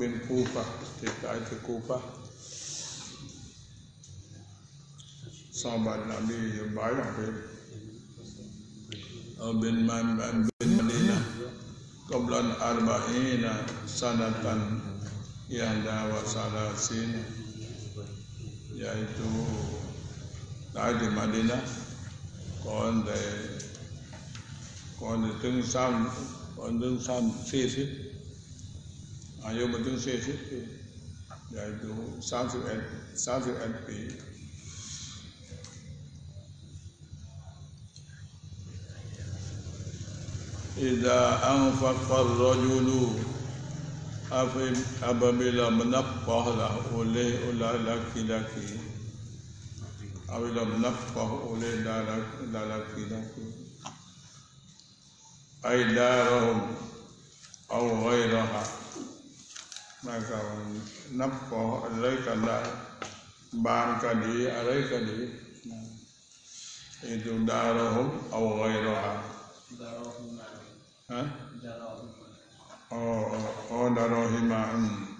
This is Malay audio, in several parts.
Bin Kufah Kita itu Kufah Sahabat Nabi yang banyak bin. Bin Man bin Madinah. Qablan arba'ina sanatan Yahda wa salasin Yaitu Dari Madinah. Còn để Còn để từng sam Còn từng sam Xê xích Ayo mà từng xê xích thì Yaitu 31 31ปี Iza anfaqa rajulu apabila menafkahlah oleh oleh laki-laki. Apabila menafkah oleh laki-laki aidarahum aw ghairaha maka nafkah alaikanlah bangkadi alaikadi itu darahum aw ghairaha Ha? Oh, oh, oh darahima hmm.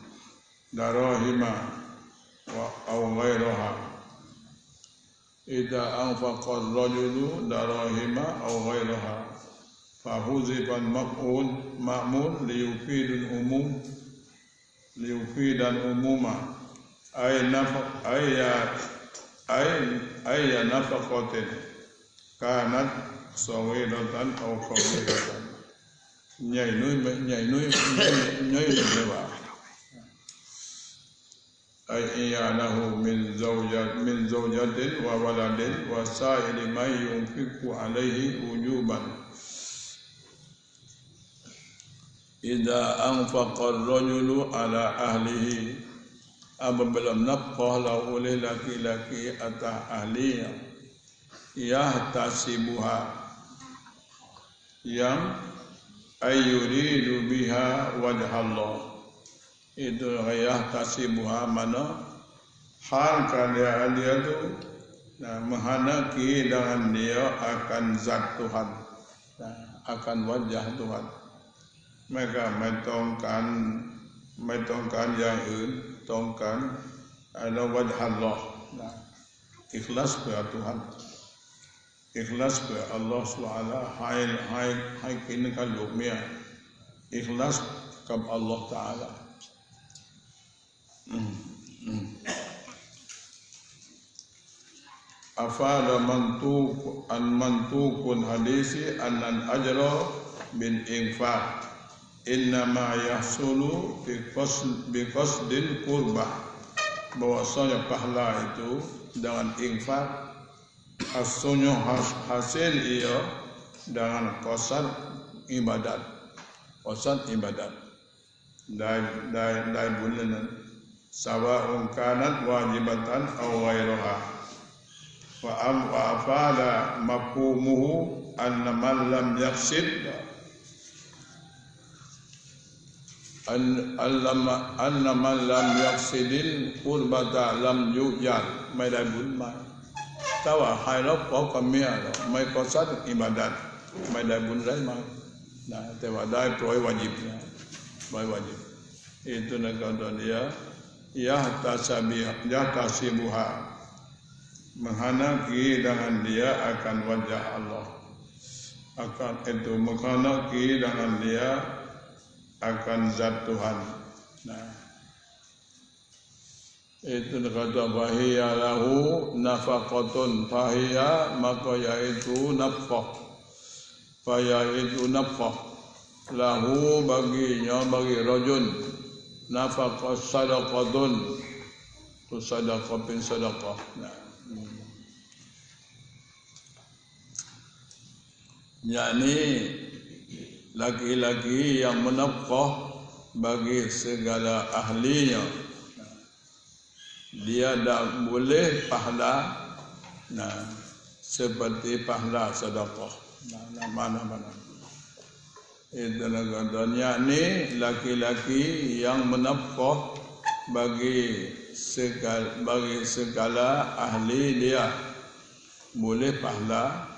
darahima wa aw ghairaha idza anfaqa ar-rajulu darahima aw ghairaha fa huzifa al-maf'ul ma'mul li yufid al-umum li yufid al-umuma ay nafaq ay ay ay nafaqatin kanat sawiratan aw kabiratan nhảy nuôi nhảy nuôi nhảy nuôi ba أي له من زوجة من زوجة وولد وسائر ما ينفق عليه وجوبا Ida anfaq al-rajul ala ahlihi. Apabila menafah lah oleh laki-laki atas ahlinya. Yah tasibuha Yang Ayyuridu biha wajah Allah Itu yah tasibuha mana? Hal kalian dia tu nah, Menghanaki dengan dia akan zat Tuhan. Nah, Akan wajah Tuhan mereka metongkan metongkan yang อื่น tongkan ada wajah Allah nah, ikhlas kepada Tuhan. Ikhlas kepada Allah SWT hai hai hai kini kan lukmia ikhlas kepada Allah Taala. Hmm. hmm. afala mantuk an mantukun hadisi anan ajra bin infaq. inna ma yahsulu bi qasd bi qasdil qurbah. Bahwasanya pahala itu dengan infak hasilnya hasil ia dengan qasad ibadat. Qasad ibadat. Dan dan dan bulan. Sawa'un kanat wajibatan aw ghairuha. Wa am wa afala mafhumuhu anna man lam yaqsid an allama anna man lam yaqsidil qurbata lam yujal mai dai bun mai. Tawa hai lo ko ka mia lo mai ko sat ibadat. Mai dai bun rai mai. Na te wa dai proi wajib. Na mai wajib. Itu na ka don dia. Ya ta sabi ya ta sibuha menghanaki dengan dia akan wajah Allah. Akan itu menghanaki dengan dia akan zat Tuhan. Nah. Itu kata bahia lahu nafaqatun bahia maka yaitu nafkah. Bahia itu nafkah. Lahu baginya bagi rajun nafaqah sadaqatun. Tu sadaqah bin sadaqah. Nah. Yani laki-laki yang menafkah bagi segala ahlinya. Dia dah boleh pahala. Nah seperti pahala sedekah. Nah mana-mana. Itu katanya ni laki-laki yang menafkah bagi segala bagi segala ahli dia. Boleh pahala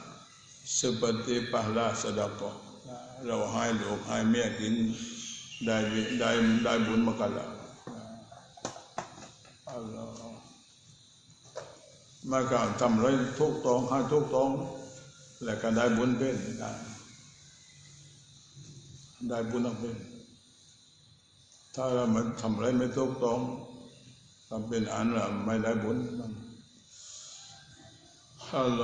seperti pahala sedekah เราให้ลูกให้เมียกินได้ได้ได้บุญมากันล้วอัลลอฮ์มาการทำไรทุกตองให้ทุกตอง แล้วก็ได้บุญเป็นได้ได้บุญเป็นถ้าเรามันทำไรไม่ทุกตองทำเป็นอันละไม่ได้บุญฮัลโหล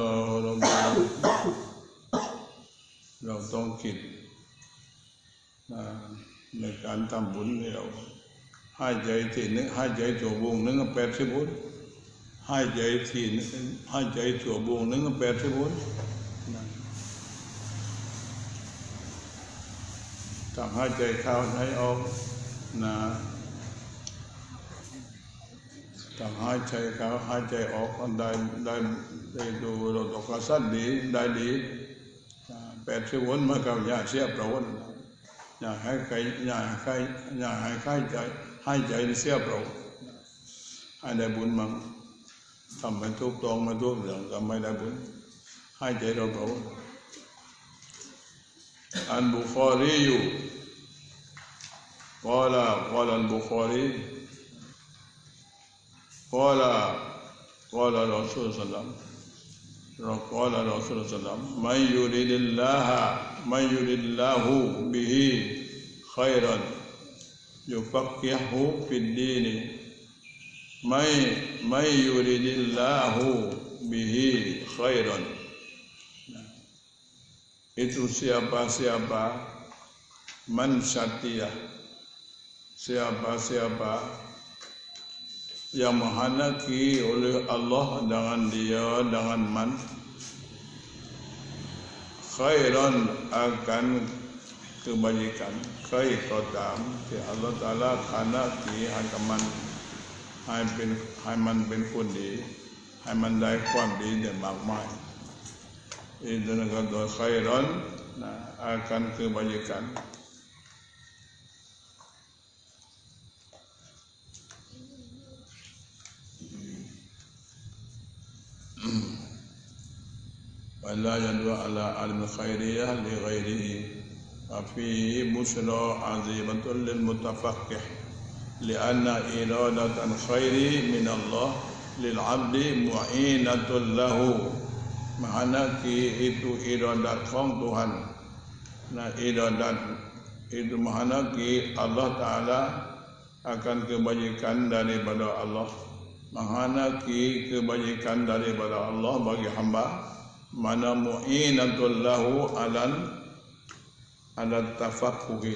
เราต้องคิด ในการทำบุญเราให้ใจที่นึงให้ใจตัววงนึงแปดสิบบุญให้ใจที่นึงให้ใจตัววงนึงแปดสิบบุญต้องให้ใจเข้าให้ออกนะต้องให้ใจเข้าให้ใจออกได้ได้ได้ดูเราตกระสัตดีได้ดีแปดสิบวันมากับยาเสียประวัน อยากให้ใครอยากให้อยากให้ใครใจให้ใจเสียเปล่าให้ได้บุญมั่งทำไปทุกตองมาทุกเรื่องก็ไม่ได้บุญให้ใจเราเปล่าอันบุคอรีอยู่กอลากอลันบุคอรีกอลากอลารอสุลสลัมเรากอลารอสุลสลัมไม่ยูริดิลลาห์ من يريد الله به خيرا يفقهه في الدين من من يريد الله به خيرا itu siapa-siapa man satya siapa-siapa yang menghendaki oleh Allah dengan dia dengan man คยร้อนอาการคือบรรยาก khair ก็ตามที่อัลลอฮฺตาลาฐานะที่ให้กับมันให้เป็นให้มันเป็นคนดี ให้มันได้ความดีได้มากมายอินทรกันตัวไซรอนนะอาการคือบัญกันอืม ولا يدوى على علم الخير لغيره وفيه بشرى عظيمة للمتفقه لأن إرادة الخير من الله للعبد معينة له معنى كي إتو إرادة خمطهن نا إرادة إتو معنى كي الله تعالى akan kebajikan daripada Allah Mahana ki kebajikan daripada Allah bagi hamba mana mu'inatul lahu alan ala tafaqquhi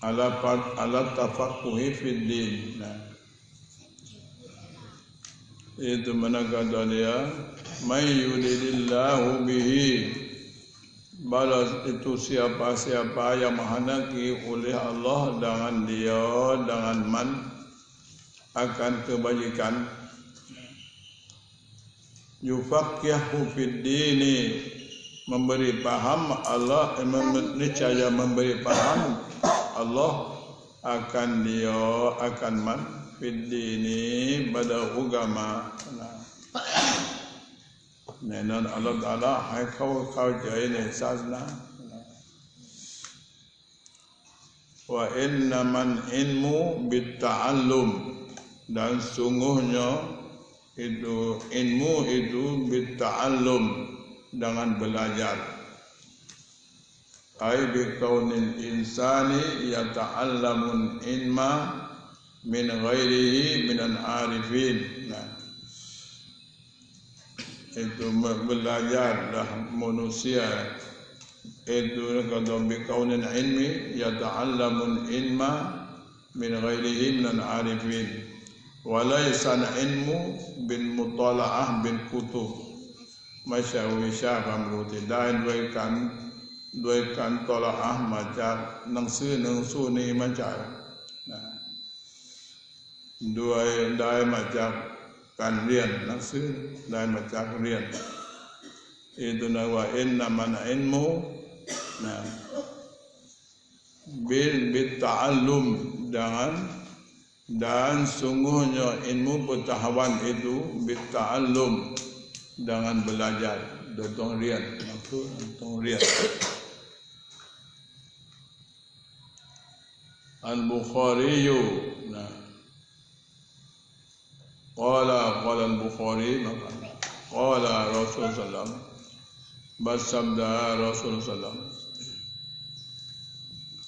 ala ala tafaqquhi fid din. Nah. itu mana kata dia? May yuridillahu bihi. Balas itu siapa-siapa yang menghendaki oleh Allah dengan dia dengan man akan kebajikan yufaqihu fid dini. Memberi paham Allah niscaya memberi paham Allah akan dia akan man fid dini pada agama. Nenan Allah Taala hai kau kau jai ni sasna wa inna man ilmu bit ta'allum dan sungguhnya itu ilmu itu bita'allum dengan belajar. Ay bi kaunil insani yata'allamun ilma min ghairihi minan arifin. Nah. itu belajar dah manusia. Itu kalau bi kaunil ilmi yata'allamun ilma min ghairihi minan arifin walaysa ilmu bin mutalaah bin kutub ไม่ใช่วิชาความรู้ที่ได้ด้วยกันด้วยการตละอะมาจากหนังสือหนังสือนี้มาจากด้วยได้มาจากการเรียนหนังสือได้มาจากเรียน itu nawa inna man ilmu nah bil bit ta'allum dengan dan sungguhnya ilmu pengetahuan itu bita'allum dengan belajar. Dan rian. Maksud tong rian. Al-Bukhari nah. Qala qala al-Bukhari. Qala Rasul sallam Bersabda Rasul sallam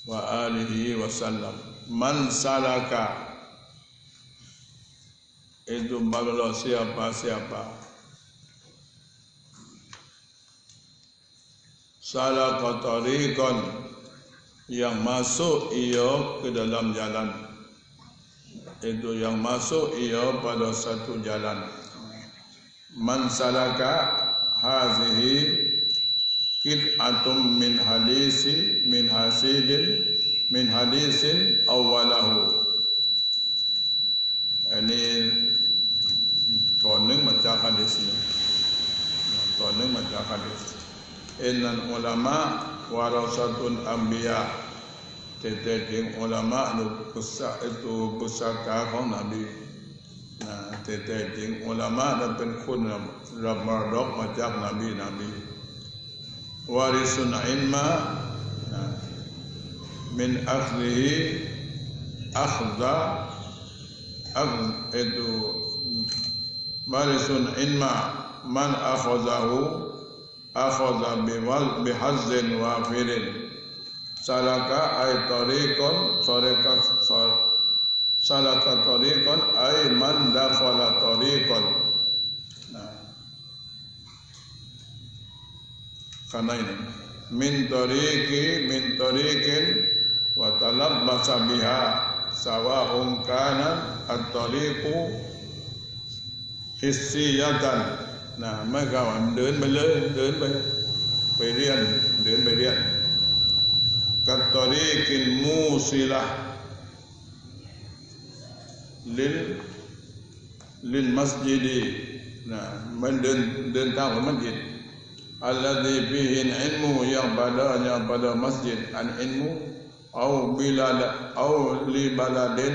Wa alihi wa sallam. Man salaka Itu baglo siapa-siapa Salaka tariqan Yang masuk ia ke dalam jalan. Itu yang masuk ia pada satu jalan. Man salaka hazihi qit'atum min hadisi min hasidin min hadisin awalahu ini hadis ni toning macam hadis innan ulama warasatun anbiya' tete ding ulama nu besar itu besar kau nabi. Nah tete ding ulama dan penkun ramardok macam nabi nabi. Warisun ilma min akhlihi akhda akh itu بارس إنما من أخذه أخذ بحظ وافر. سلك أي طريق طريق سلك طريق أي من دخل طريقا كنين من طريق من طريق وتلبس بها سواء كان الطريق ฮิสซียากันนะไม่เข้าเดินไปเลยเดินไป ไปเรียนเดินไปเรียนกัตตอรีกินมูซิละลินลินมัสยิดีนะมันเดินเดินทางมันยิดอัลลอฮฺบีฮินอินมูยาบัดายาบัดามัสยิดอันอินมูอูบิลาลอูลีบาลาเดน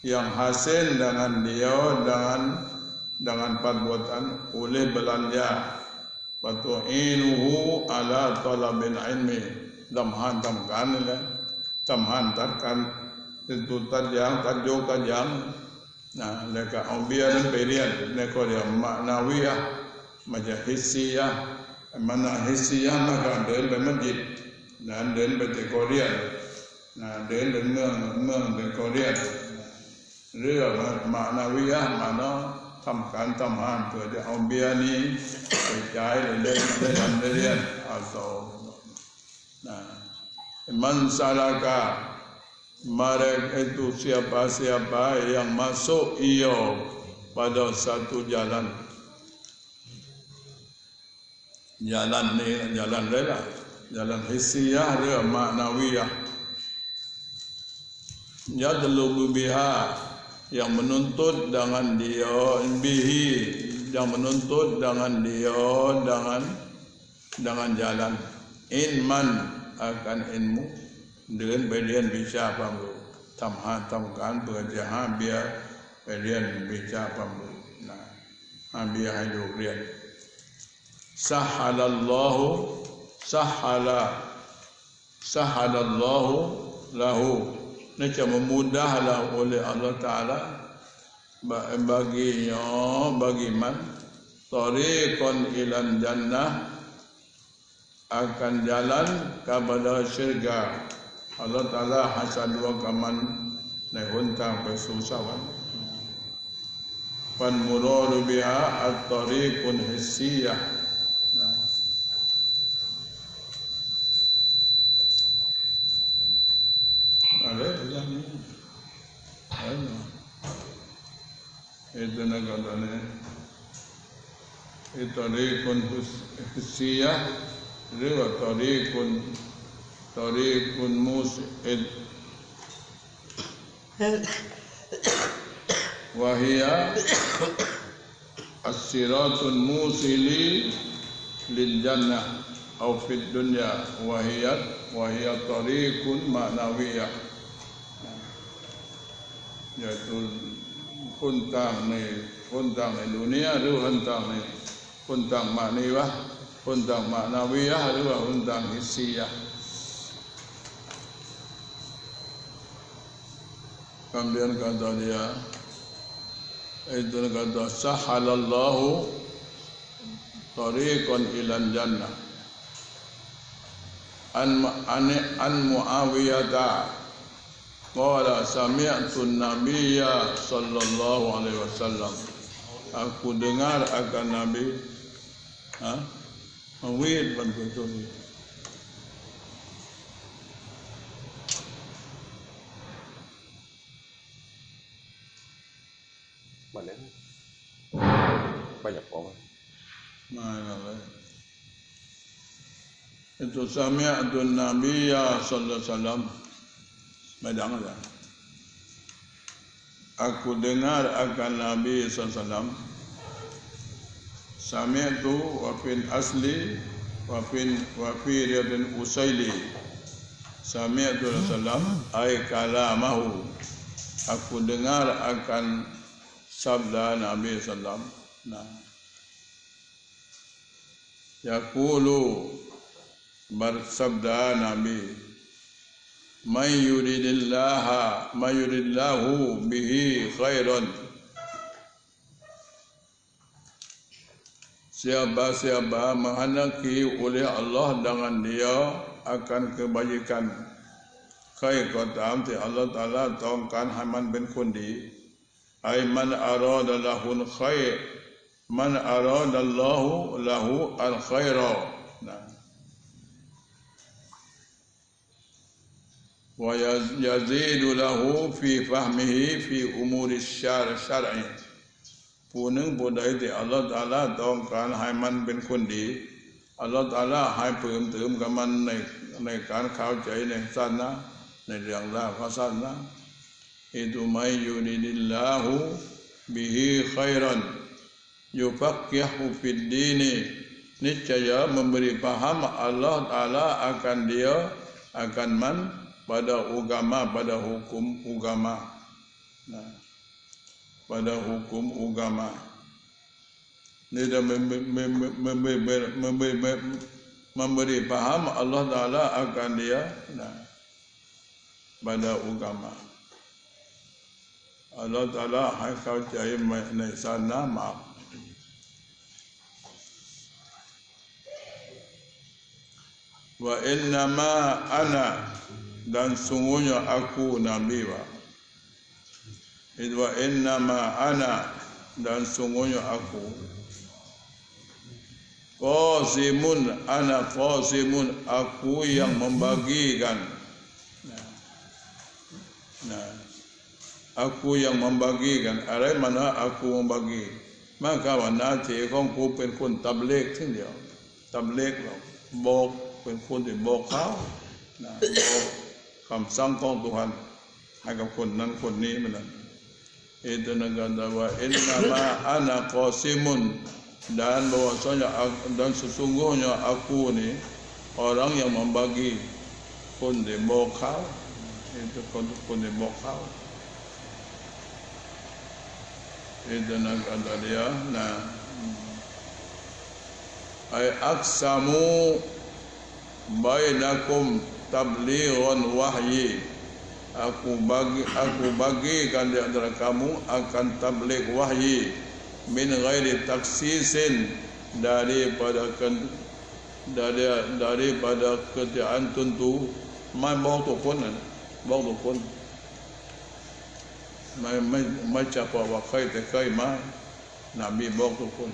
di mương mương di Korea เรื่องมานาวิยะมาเนาะทำการทำงานเพื่อจะเอาเบียนี้ไปจ่ายเล่นเล่นเ เรื่องมานาวิยามานะทำการทำงานเพื่อจะเอาเบียนี้ไปใช้ในเรื่องในเรื่องในเรื่องอาโซนะมันซาลากา lah, Mereka itu siapa-siapa yang masuk iyo pada satu jalan. Jalan ni jalan rela. Jalan hisiyah dia maknawiyah. Yadlubu biha yang menuntut dengan dia bihi. Yang menuntut dengan dia dengan dengan jalan. Inman akan ilmu. Dengan belian bisa pamlu tamha tamkan berjaha biar belian bisa pamlu nah ha, ambil hidup berdian sahalallahu sahala sahalallahu lahu. Macam memudahlah oleh Allah Ta'ala. Baginya Bagi man Tariqan ilan jannah Akan jalan Kepada syurga. Allah Ta'ala Hasan dua kaman Naik untang ke susah kan Pan muradu biha At-tariqun hissiyah. Itu nak kata ni At-tariqun hissiyah Riwa tariqun tariqun mus'id. Wahia as-siratul musili lil atau fid dunya. Wahiyat wahiyat tariqun ma'nawiyah. Yaitu huntang ni huntang ni dunia tu huntang ni huntang maknawiyah huntang maknawiyah tu huntang hissiyah Kemudian kata dia Itu kata Sahalallahu Tariqan ilan jannah. An, an, an Muawiyata Qala sami'tu Nabiya sallallahu alaihi wasallam Aku dengar akan Nabi ha? Mawid betul ni Mana? Banyak orang. Mana lah. Itu sami'tu Nabiya sallallahu alaihi wasallam Madang lah. Aku dengar akan Nabi SAW Sami'tu wa fil asli wa fil wa fi riyadin usaili Sami'tu Rasulullah ay kalamahu Aku dengar akan sabda Nabi SAW nah. Yaqulu bersabda Nabi Man yuridillaha Man yuridillahu bihi khairan. Siapa-siapa menghendaki oleh Allah dengan dia akan kebajikan. Khair kata amti Allah Ta'ala tongkan Haman bin Kundi. Ay man arada lahun khair Man arada Allahu lahu al ويزيد له في فهمه في أمور الشرع الشرعي Puneng bodai di Allah Taala dong kan Haiman bin Kundi Allah Taala hai pum tum kaman nei nei kan khao chai nei sana nei riang la kha sana itu mai yuridillahu bihi khairan yufaqihu fid dini niscaya memberi paham Allah Taala akan dia akan man pada agama pada hukum agama. Nah. Pada hukum agama. Ini dah memberi paham Allah Taala akan dia. Nah. Pada agama. Allah Taala hai kau cai mai sana maaf. Wa inna ma ana dan sungguhnya aku nabi wa idwa inna ma ana dan sungguhnya aku qasimun ana qasimun aku yang membagikan nah, nah aku yang membagikan ada mana aku membagi maka wana ti kong ku pen kun tabligh tin dia tabligh bok pen kun di bok kau nah bok คำสั่งขอ งตุหันให้กับคนนั้นคนนี้มันนั้นเอตนักันดาวะอินนามาอานาคอซิมุน dan bahwasanya dan sesungguhnya aku ni orang yang membagi pun di bokau itu pun pun di bokau itu nak kata dia nah ay aksamu bainakum tablighan wahyi. Aku bagi aku bagikan di antara kamu akan tabligh wahyi min ghairi taksisin daripada dari daripada ketiaan tentu. Mai bau tu pun bau tu pun. Mai mai mai capa wa kai te kai mai nabi bau tu pun.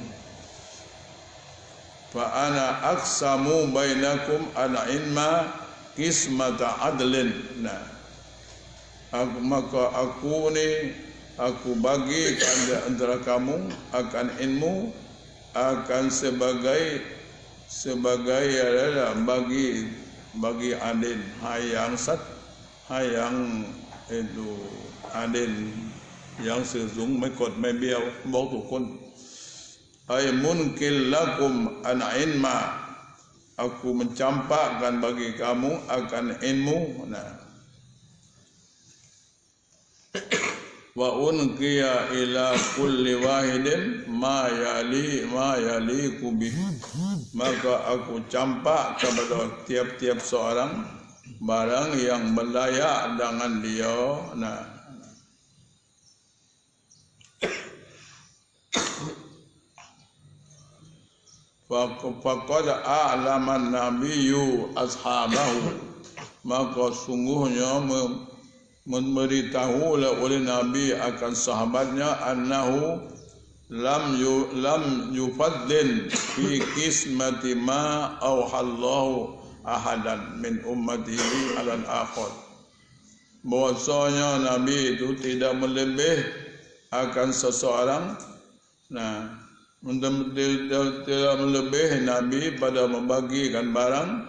Fa ana aksamu bainakum ana inma kismata adlin. Nah. Aku, maka aku ni aku bagi antara kamu akan ilmu akan sebagai sebagai adalah bagi bagi adil hayang sat hayang itu adin yang sezung mai kot mai biau bau tu kun ay munkil lakum an ilma aku mencampakkan bagi kamu akan ilmu. Nah. Wa unqiya ila kulli wahidin ma yali ma yali kubi maka aku campak kepada tiap-tiap seorang barang yang berlayak dengan dia. Nah Faqad a'laman nabiyyu ashabahu. Maka sungguhnya memberitahu oleh Nabi akan sahabatnya annahu lam yu lam yufaddin fi qismati ma auhallahu ahadan min ummatihi ala al-akhir bahwasanya Nabi itu tidak melebih akan seseorang. Nah tidak melebih Nabi pada membagikan barang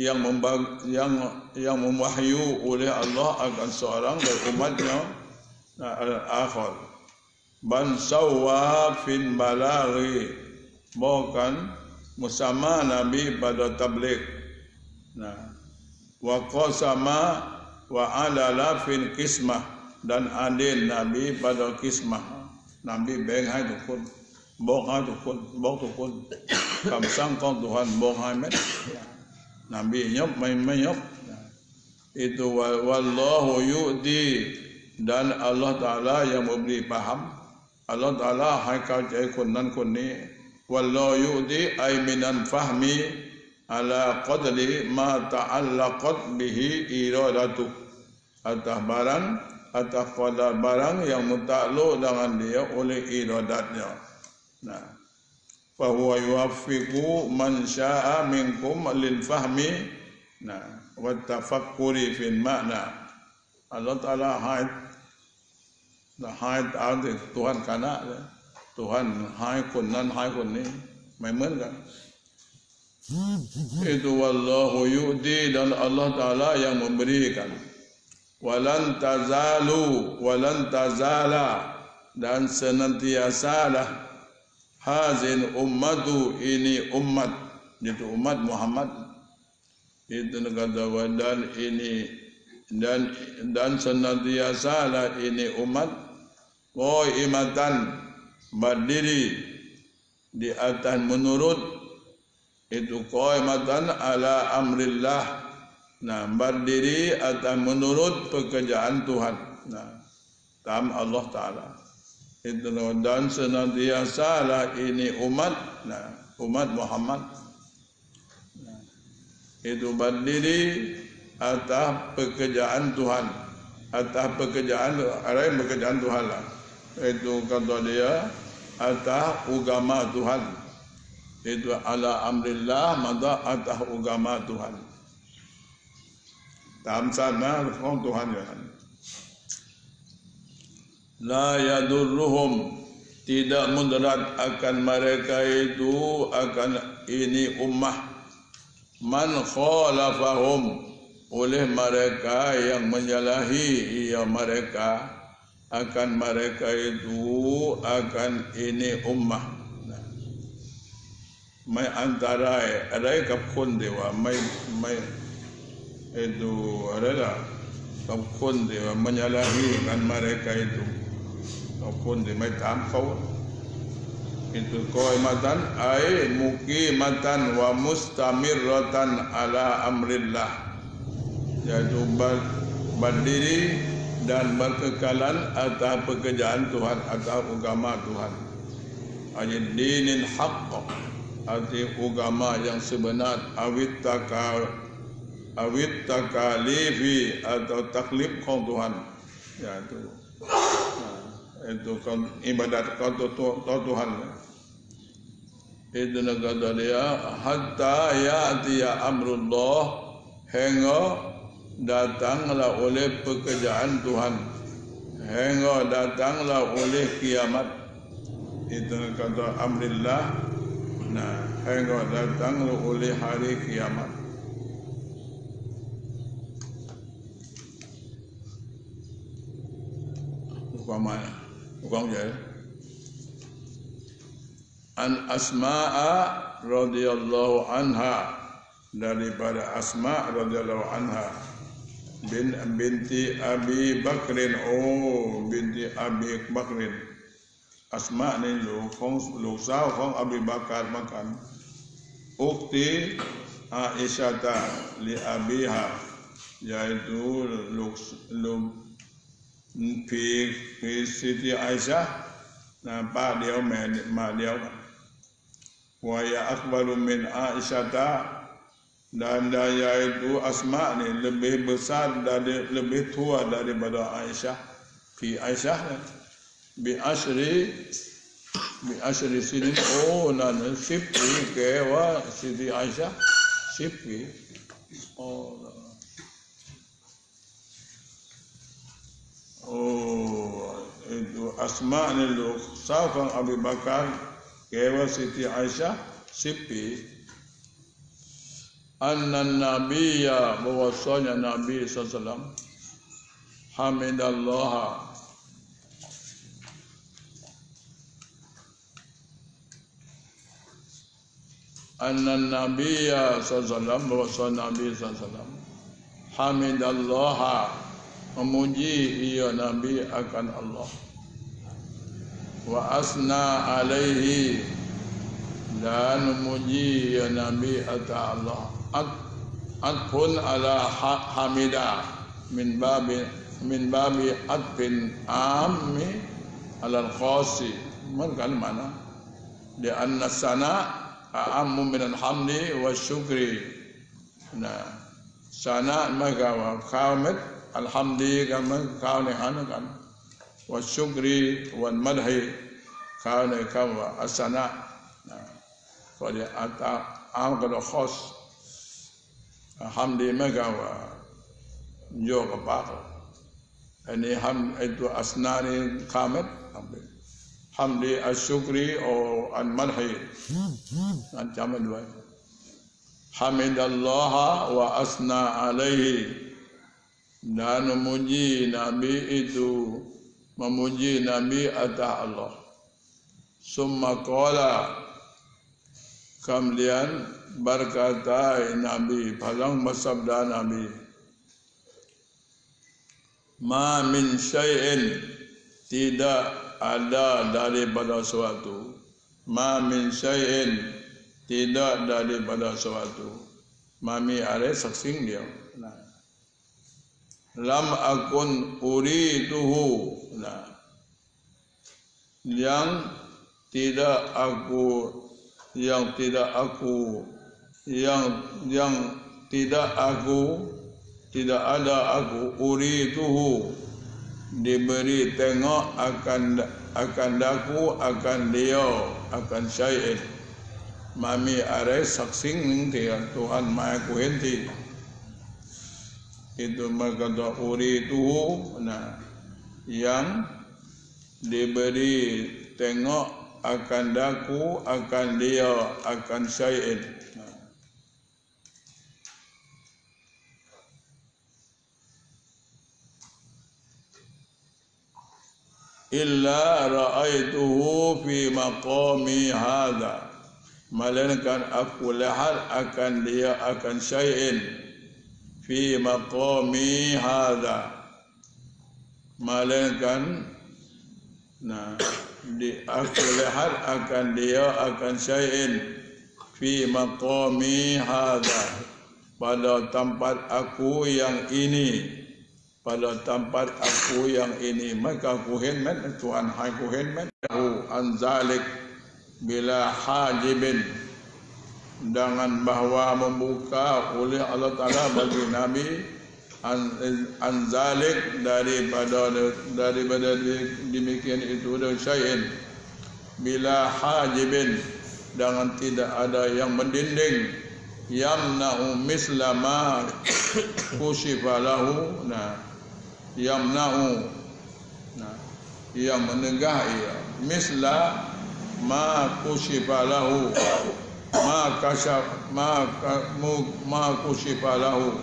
yang membag, yang yang memwahyu oleh Allah akan seorang dari umatnya al-akhir ban sawwa fil balaghi. Bukan musama nabi pada tabligh. Nah. Wa qasama wa alala fil qismah dan adil nabi pada qismah nabi beng hai tu kun hai tu tuhan bok hai Nabi nyop main main nyop. Itu wallahu yu'di dan Allah Taala yang memberi faham. Allah Taala hai kau cai kun nan kun ni. Wallahu yu'di ay minan fahmi ala qadri ma ta'allaqat bihi iradatu. Atas barang atas pada barang yang mutakluk dengan dia oleh iradatnya. Nah, fahuwa yuwaffiqu man syaa'a minkum lil fahmi. Nah. Wa tafakkuri fil makna Allah Taala hai dah hai tahu Tuhan kana Tuhan hai kun nan hai kun ni. Kan itu wallahu yu'ti dan Allah Taala yang memberikan. Walan tazalu walan tazala. Dan senantiasa lah hazin ummatu ini umat itu umat Muhammad. Itu kata dan ini dan dan senantiasa lah ini umat oh imatan berdiri di atas menurut. Itu qaimatan ala amrillah. Nah berdiri atas menurut pekerjaan Tuhan. Nah tam Allah taala dan senantiasa lah ini umat. Nah, umat Muhammad. Nah, itu berdiri atas pekerjaan Tuhan. Atas pekerjaan yang pekerjaan Tuhan lah. Itu kata dia atas agama Tuhan. Itu ala amrillah maka atas agama Tuhan. Tam sana Tuhan ya la yadurruhum. Tidak mudarat akan mereka itu akan ini ummah. Man khalafahum. Oleh mereka yang menyalahi ia mereka. Akan mereka itu akan ini ummah. Mai antara ada kapun dewa mai mai itu adalah kapun dewa menyalahi kan mereka itu ataupun di tam kau itu kau matan ai muki matan wa mustamirratan ala amrillah. Yaitu berdiri dan berkekalan atas pekerjaan Tuhan atas agama Tuhan. Ayat dinin haqq arti agama yang sebenar. Awit takal awit takalifi atau taklif kau Tuhan. Ya itu kan ibadat kau tu, tu, tu Tuhan. Itu negara dia hatta ya dia amrullah hingga datanglah oleh pekerjaan Tuhan. Hingga datanglah oleh kiamat. Itu kata amrillah. Nah hingga datanglah oleh hari kiamat. Umpama Bukan je An Asma'a radhiyallahu anha. Daripada Asma radhiyallahu anha. Bin binti Abi Bakrin. Oh binti Abi Bakrin. Asma ni lu kong lu sao kong Abi Bakar makan. Ukti Aisyah li abiha. Yaitu lu pi pi Siti Aisyah nampak dia mak dia wa ya akbaru min Aisyah ta dan daya itu Asma ni lebih besar dari lebih tua daripada Aisyah. Fi Aisyah? Bi Ashri Bi Ashri sini oh nan sipi kewa Siti Aisyah sipi oh oh itu Asma ni lu Safan Abu Bakar kewa Siti Aisyah sipi. Anna nabiyya bahwasanya nabi sallallahu hamidallah. Anna nabiyya sallallahu bahwasanya nabi sallallahu hamidallah memuji ia nabi akan Allah. Wa asna alaihi. Dan memuji ya nabi atas Allah. Atfun ala hamida. Min babi min babi atfin ammi ala khasi. Man kan mana? Di anna sana a'ammu min alhamdi wa syukri. Nah sana maka wa kamit alhamdi kama kau ni anu kan wa syukri wa madhi kau ni kau asana nah pada ata am kalau khas hamdi magawa njo ka pa ani ham itu asnani kamet hamdi asyukri o dan memuji nabi itu memuji nabi atas Allah. Summa qala kemudian berkata Nabi Palang bersabda Nabi Ma min syai'in tidak ada daripada suatu Ma min syai'in tidak daripada suatu Mami are saksing dia. Nah. Lam akun uri tuhu nah. Yang tidak aku yang tidak aku yang yang tidak aku tidak ada aku uri tuhu diberi tengok akan akan daku akan dia akan syai'in. Mami are saksing ning Tuhan mai ku henti itu maka do uri tuhu nah yang diberi tengok akan daku akan dia akan syai'in. Illa ra'aituhu fi maqami hadha. Melainkan aku lihat akan dia akan syai'in fi maqami hadha. Melainkan nah di aku lihat akan dia akan syai'in fi maqami hadha. Pada tempat aku yang ini. Pada tempat aku yang ini. Maka aku henmet Tuhan aku henmet aku anzalik bila hajibin dengan bahawa membuka oleh Allah Taala bagi Nabi anzalik daripada daripada demikian itu dan syai'in. Bila hajibin dengan tidak ada yang mendinding. Yamna'u mislama kusifalahu nah. Yamna'u. Nah. Yang menegah ia. Misla ma kushifa lahu ma kasaf ma ma kushifa lahu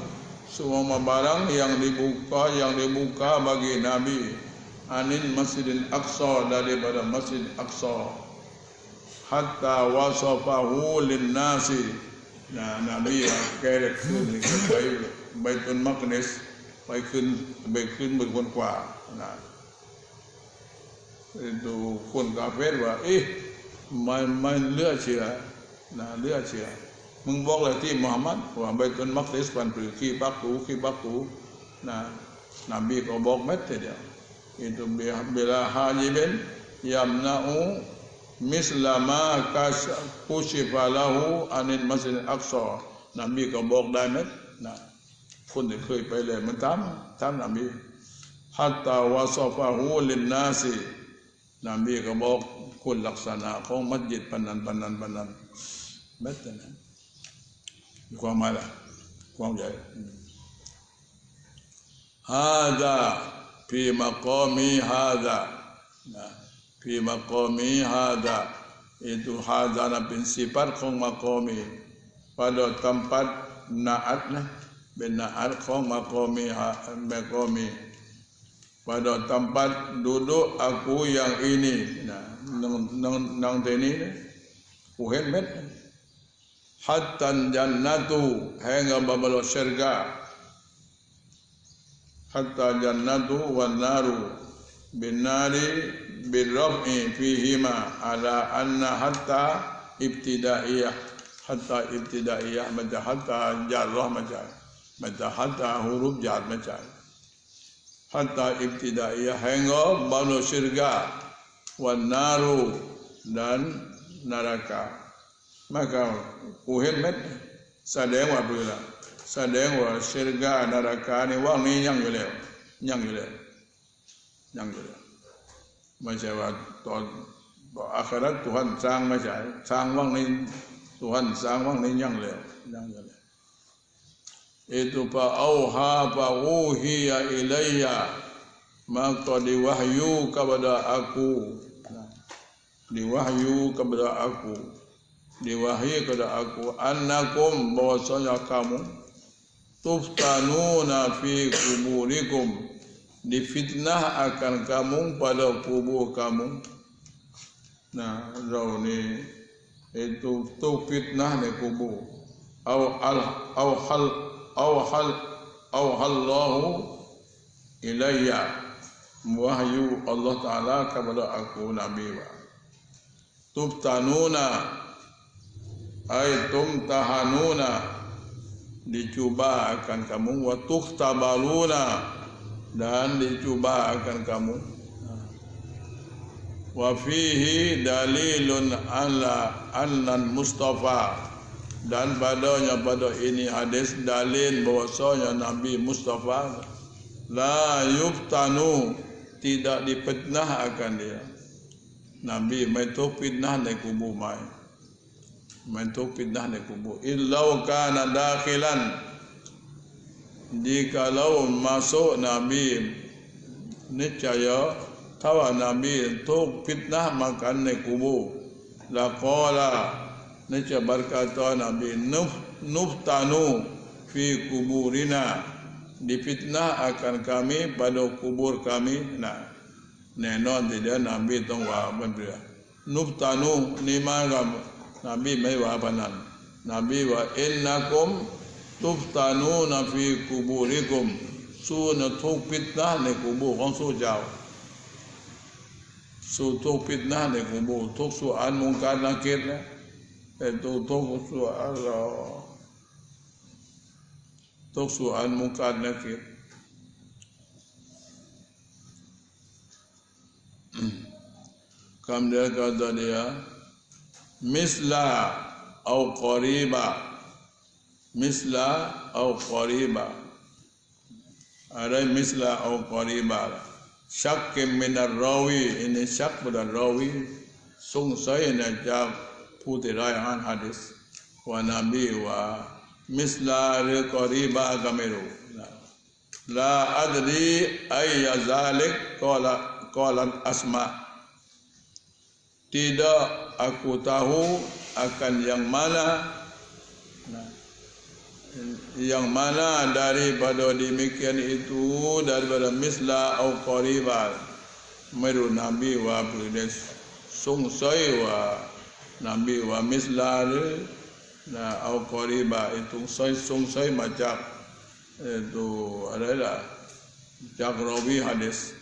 semua barang yang dibuka yang dibuka bagi nabi anin masjidil aqsa daripada masjid aqsa hatta wasafahu lin nasi nah nabi kaya kun ke baitul maqdis ไปขึ้นไปขึ้นบนคนกว่านะดูคนกาเฟรว่าเอ๊ะมันมันเลือดเชื่อ นะเลือดเชื่อมึงบอกเลยที่มุฮัมมัดว่าไปตนมักลิสปันปรือขี้บักตูขี้บักตูนะนบีก็บอกเม็ดเดียว itu bila hajibin yamna'u mislama kushifalahu anil masjid aqsa Nabi có บอกได้ไหมนะคนที่เคยไปเลยมันตามตามนบีฮัตตาวาซอฟาฮูลินนาซีนบีก็บอกคุณลักษณะของมัสยิดปนันปนันปนัน Betul bukan malah. bukan jari. Hada. Fi maqami hada. Nah. Fi maqami hada. Itu hada na bin sifat kong maqami. Pada tempat naat na. Bin naat kong maqami ha, maqami. Pada tempat duduk aku yang ini. Nah. Nang, nang, nang, nang, nang, nang, nang, hatta jannatu hingga babalo syurga. Hatta jannatu wan naru bin nari bil rafi fihima ala anna hatta ibtidaiyah. Hatta ibtidaiyah macam hatta jarrah macam macam hatta huruf jar macam. Hatta ibtidaiyah hingga banu syurga wan naru dan neraka maka kuhin met sadeng wa bila sadeng wa syurga neraka ni wang ni yang gele yang gele yang gele macam wa to akhirat tuhan sang macam sang wang ni tuhan sang wang ni yang gele yang gele itu pa auha pa uhiya ilayya. Maka diwahyu kepada aku. Diwahyu kepada aku diwahyu kepada aku annakum bahwasanya kamu tuftanuna fi kuburikum. Difitnah akan kamu pada kubur kamu. Nah zau ni. Itu tu fitnah ni kubur. Au al au hal au hal au hallahu ilayya. Wahyu Allah taala kepada aku nabi wa. Tuftanuna ay tumtahanuna dicuba akan kamu. Wa tukhtabaluna. Dan dicuba akan kamu. Wa fihi dalilun ala annan mustafa dan padanya pada ini hadis dalil bahwasanya nabi mustafa la yuftanu. Tidak dipetnah akan dia. Nabi mai tu fitnah di kubur mai mentuk pindah di kubur. Illau kana dakhilan. Jikalau masuk nabi niscaya tawa nabi untuk fitnah makan di kubur. Laqala niscaya berkata nabi nuf nuftanu fi kuburina. Difitnah akan kami pada kubur kami. Nah nenon tidak nabi tunggu berbeda nuftanu ni mana Nabi mai wa panan. Nabi wa innakum tuftanuna fi kuburikum. Su na thu fitnah ne kubur kong su jao. Su thu fitnah ne kubur. Thuk su an mungkar nakir ne. Itu thuk su Allah. Thuk su an mungkar nakir. Kam dia kata dia, qala qala asma' tidak aku tahu akan yang mana yang mana daripada demikian itu daripada misla au qariba ไม่รู้นบีว่าเพื่อสงสัยว่านบีว่ามิสลาหรือนะเอากอริบาitu สงสัยสงสัยมา aku tahu akan yang mana yang mana daripada demikian itu daripada misla au qaribal meru nabi wa bulis sungsai wa nabi wa misla na au qariba. Itu sai sungsai macam itu adalah jagrawi hadis.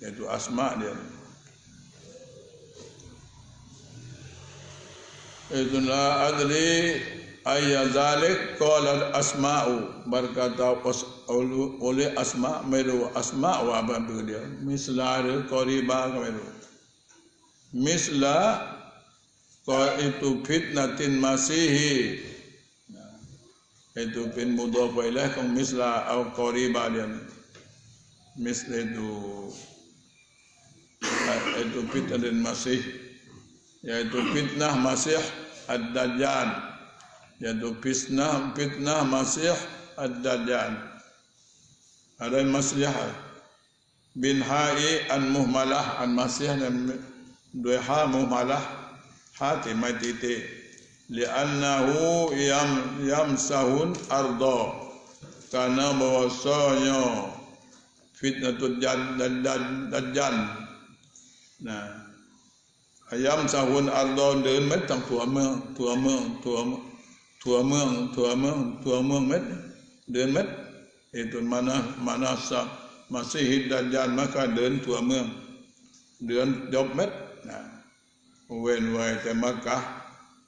Itu asma dia. Itu la adri ayya zalik? Qala asma'u berkata oleh asma meru asma wa dia. Misla qariba meru misla itu fitnatin masihi. Itu bin mudhaf ilaih kong misla au qariba dia. Misla itu itu fitnatin masih yaitu fitnah masih ad-dajjal. Yaitu fitnah fitnah Masih ad-Dajjal. Ada Masih bin Hai an Muhmalah an Masih dan dua ha Muhmalah. Hati matite li'annahu yam yamsahun arda karena bahwasanya fitnatul dajjal. Nah พยำสาวนอัลลอฮ์เดินเม็ดตั้งตัวเมืองตัวเมืองตัวตัวเมืองตัวเมืองตัวเมืองเม็ดเดินเม็ดเอตุนมานะมานาสะมาซีฮิดดันยานมาก็เดินตัวเมือง เดินยบเม็ดนะเว้นไว้แต่มักกะ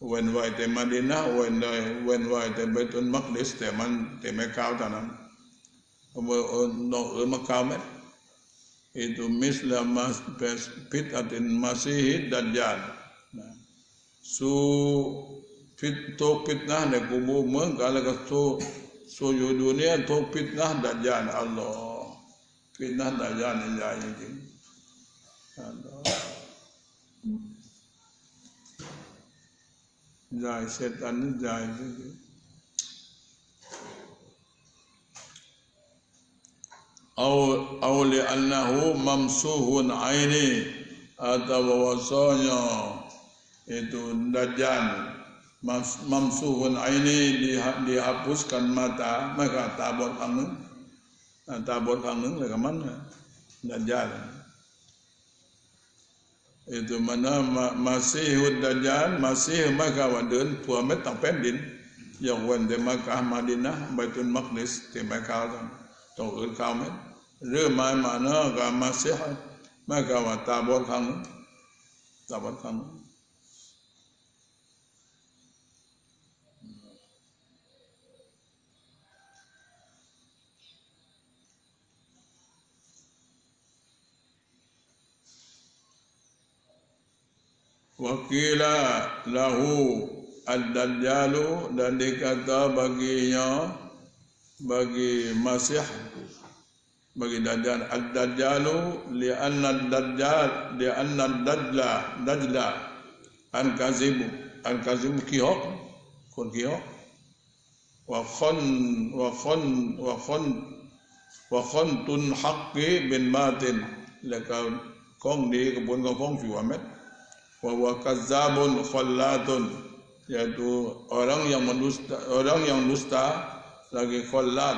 เว้นไว้แต่มาดินะเว้นไว้เว้นไว้แต่เบตุนมักดิสแต่มันแต่ไม่ข้าวตอนนั้นเอาเอาเอามากก้าวเม็ด itu misla mas pit atin masih dajjal. Nah. Su fit to fitnah ne kubu mun kala ka so so yo dunia to fitnah dajjal. Allah. Fitnah dajjal ni jai ni Allah. Jai setan jai au au li annahu mamsuhun aini atau wasanya itu dajjal mamsuhun aini dihapuskan mata maka tabut hangung tabut hangung ke mana? Dajjal. Itu mana masih dajjal masih maka wadun puamet tang pendin. Yang wan de makkah madinah baitul maqdis di makkah tu tu kau met หรือมามานะก็มาเสียมาก็ว่าตาบอดครั้งตาบอดครั้ง Wakila lahu ad-dajjalu dan dikata baginya bagi Masih bagi dajjal. Ad-dajjalu li anna ad-dajjal li anna ad-dajla dajla an kazibu an kazibu kihok kon kihok. Wa khon wa khon wa khon wa khon tun haqqi bin batin laka kong di kebun kong fiwamet bahwa kazabun khallatun yaitu orang yang mendusta orang yang dusta lagi khallat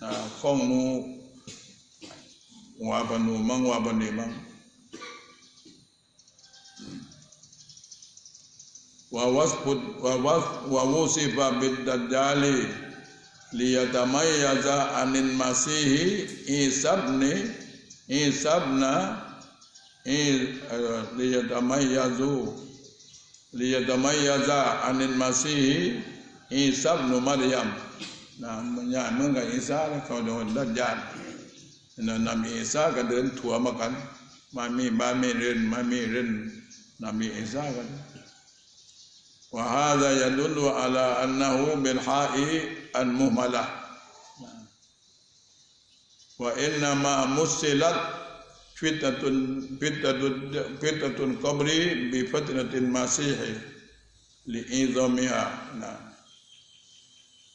nah kong nu wa banu mang wa bani mang. Wa wasbut wa was wa wusifa bid dajjali liyatamayyaza anin masihi isabni isabna liyatamayyazu liyatamayyaza anil masih Isa bin Maryam nah menyak menga Isa kau dah dajjal nah Nabi Isa kan den tua makan. Mami mami ren mami ren Nabi Isa kan wa hadha yadullu ala annahu bil ha'i an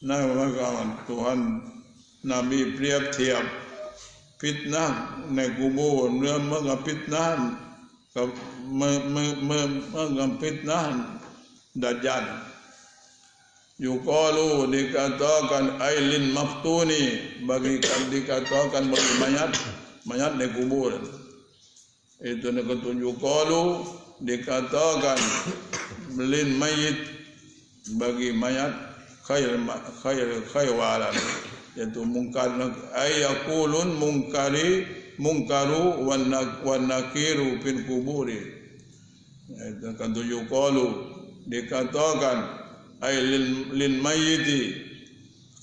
muhmalah wa inna ma musilat fitatun fitatun fitatun qabri bi fatnatin masih li izamiha nah nah maka Tuhan Nabi priap tiap fitnah ne kubur ne maka fitnah ke me me me maka fitnah dajjal yuqalu dikatakan ailin maftuni bagi dikatakan bagi mayat mayat di kubur itu nak tunjuk kalu dikatakan melin mayit bagi mayat khair khair khaywalan yaitu mungkar ayakulun mungkari mungkaru wan nakiru fil kuburi itu kan tujuh kalu dikatakan ay lil, lil mayiti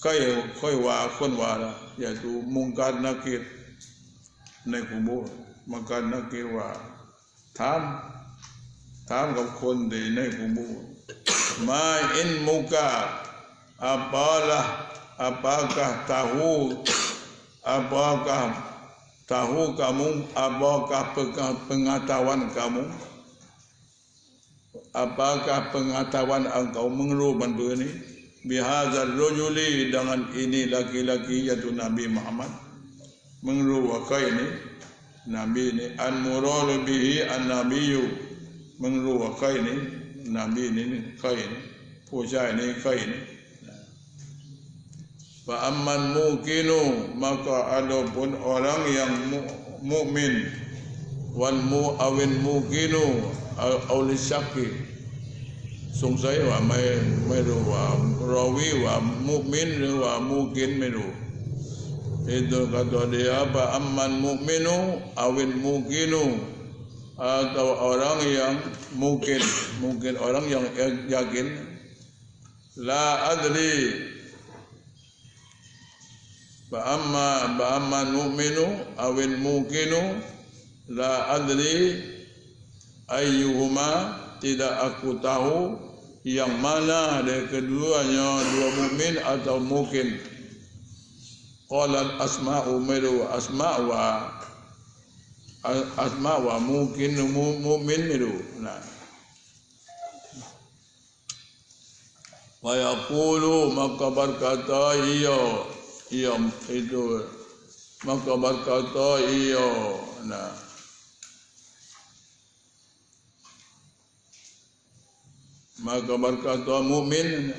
khair khaywa khunwala yaitu mungkar nakir naik kubur maka nakir wa tham ถามกับคนที่ในกุโบมาอินมุกะ apalah apakah tahu? Apakah tahu kamu? Apakah pengetahuan kamu? Apakah pengetahuan engkau mengeluh bantu ini bihazal rujuli dengan ini laki-laki yaitu Nabi Muhammad. Mengeluh waka ini. Nabi ini an murad bihi an nabiyyu mengeluh waka ini. Nabi ini kain. Puja ini kain. ini นี่นบีนี่ใครนี่ผู้ชายนี่ใครนี่ Fa amman mukinu maka adapun orang yang mukmin wan mu awin mukinu awli syaki sung saya wa mai mai ru wa rawi wa mukmin wa mungkin meru itu kata dia apa amman mukminu awin mukinu atau orang yang mungkin mungkin orang yang yakin la adri ba amma ba amma nu'minu awin mungkinu la adri ayyuhuma tidak aku tahu yang mana dari keduanya dua mukmin atau mungkin qalat asma'u miru asma' wa asma wa mungkin mu'min itu nah. Wa yaqulu maka berkata iya iya itu maka berkata iya nah maka berkata mukmin